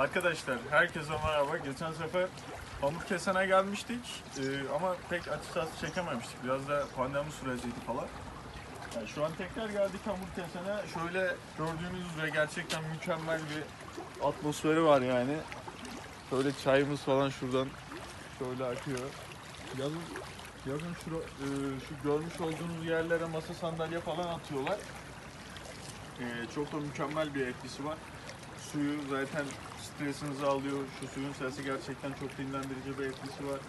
Arkadaşlar herkese merhaba. Geçen sefer pamuk kesene gelmiştik Ee, ama pek açıkçası çekememiştik. Biraz da pandemi süreciydi falan. Yani şu an tekrar geldik hamur kesene. Şöyle gördüğünüz üzere gerçekten mükemmel bir atmosferi var yani. Şöyle çayımız falan şuradan şöyle akıyor. Yazın yazın şu, e, şu görmüş olduğunuz yerlere masa sandalye falan atıyorlar. Ee, çok da mükemmel bir etkisi var. Suyu zaten stresinizi alıyor. Şu suyun sesi gerçekten çok dinlendirici bir etkisi var.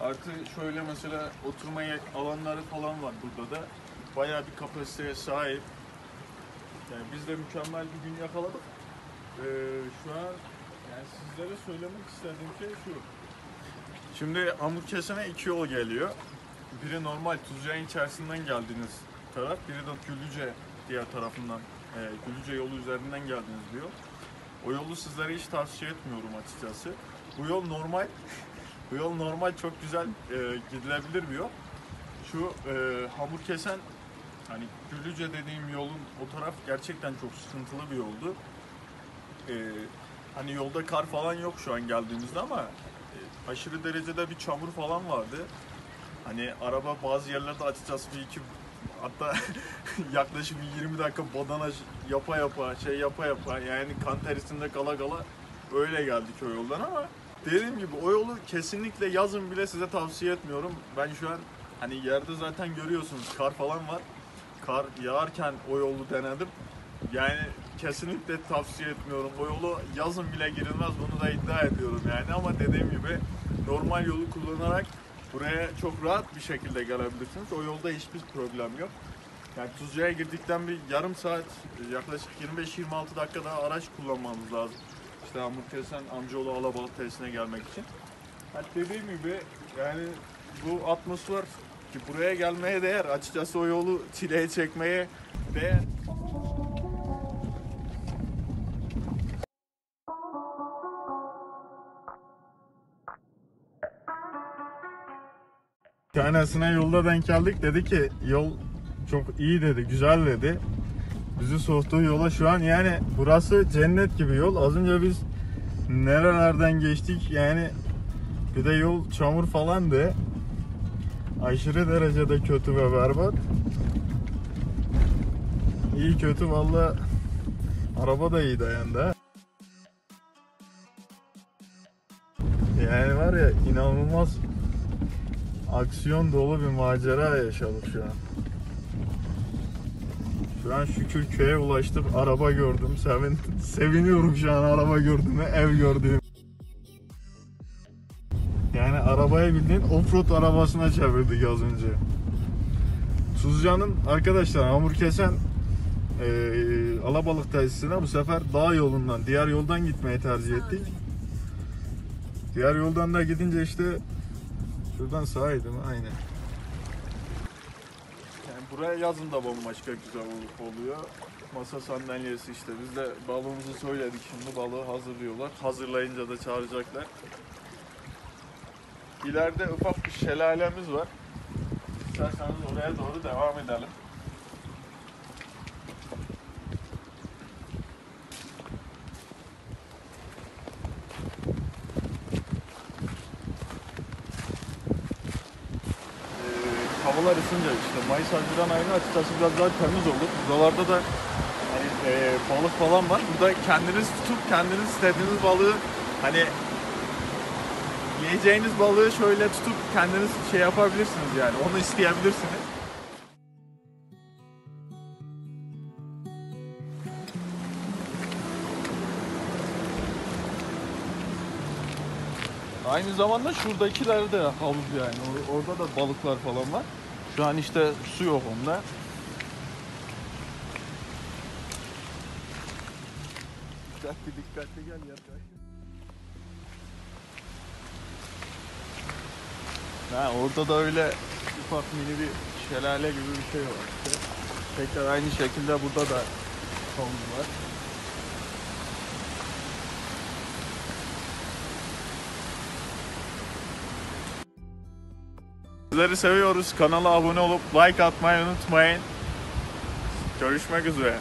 Artı şöyle mesela oturma alanları falan var burada da. Bayağı bir kapasiteye sahip. Yani biz de mükemmel bir gün yakaladık. Ee, şu an yani sizlere söylemek istediğim şey şu. Şimdi hamur kesene iki yol geliyor. Biri normal Tuzca'nın içerisinden geldiğiniz taraf, biri de Güllüce diğer tarafından, e, Güllüce yolu üzerinden geldiğiniz bir yol. O yolu sizlere hiç tavsiye etmiyorum açıkçası. Bu yol normal, bu yol normal çok güzel e, gidilebilir bir yol. Şu e, hamur kesen, hani Güllüce dediğim yolun o taraf gerçekten çok sıkıntılı bir yoldu. E, hani yolda kar falan yok şu an geldiğimizde ama e, aşırı derecede bir çamur falan vardı. Hani araba bazı yerlerde açıkçası bir iki hatta yaklaşık bir 20 dakika badana yapa yapa şey yapa yapa yani kan terisinde kala kala öyle geldik o yoldan ama dediğim gibi o yolu kesinlikle yazın bile size tavsiye etmiyorum. Ben şu an hani yerde zaten görüyorsunuz kar falan var. Kar yağarken o yolu denedim. Yani kesinlikle tavsiye etmiyorum. O yolu yazın bile girilmez bunu da iddia ediyorum yani ama dediğim gibi normal yolu kullanarak buraya çok rahat bir şekilde gelebilirsiniz. O yolda hiçbir problem yok. Yani Tuzca'ya girdikten bir yarım saat yaklaşık 25-26 dakika daha araç kullanmanız lazım. İşte Hamur Kesen amcaoğlu Alabalık tesisine gelmek için. Yani dediğim gibi yani bu atmosfer ki buraya gelmeye değer. Açıkçası o yolu çileye çekmeye değer. Bir tanesine yolda denk geldik dedi ki yol çok iyi dedi, güzel dedi. Bizi soktuğu yola şu an yani burası cennet gibi yol. Az önce biz nerelerden geçtik yani bir de yol çamur falandı. Aşırı derecede kötü ve berbat. İyi kötü valla araba da iyi dayandı. Yani var ya inanılmaz aksiyon dolu bir macera yaşadık şu an. Şu an şükür köye ulaştık. Araba gördüm. Sevin, seviniyorum şu an araba gördüğüme, ev gördüğüm. Yani arabaya bildiğin offroad arabasına çevirdik az önce. Suzcan'ın arkadaşlar hamur kesen eee alabalık tesisine bu sefer dağ yolundan, diğer yoldan gitmeyi tercih ettik. Diğer yoldan da gidince işte Şuradan sahaydı mı? Aynen. Yani buraya yazın da bambaşka güzel ol- oluyor. Masa sandalyesi işte. Biz de balığımızı söyledik şimdi. Balığı hazırlıyorlar. Hazırlayınca da çağıracaklar. İleride ufak bir şelalemiz var. İsterseniz oraya doğru devam edelim. Ee, havalar ısınca işte Mayıs Haziran ayında açıkçası biraz daha temiz olur. Buralarda da hani e, balık falan var. Burada kendiniz tutup kendiniz istediğiniz balığı hani yiyeceğiniz balığı şöyle tutup kendiniz şey yapabilirsiniz yani onu isteyebilirsiniz. Aynı zamanda şuradakiler de havuz yani. Or- Orada da balıklar falan var. Şu an işte su yok onda. Dikkatli dikkatli gel yaklaş. Ha orada da öyle ufak mini bir şelale gibi bir şey var işte. Tekrar aynı şekilde burada da havuz var. Sizleri seviyoruz. Kanala abone olup like atmayı unutmayın. Görüşmek üzere.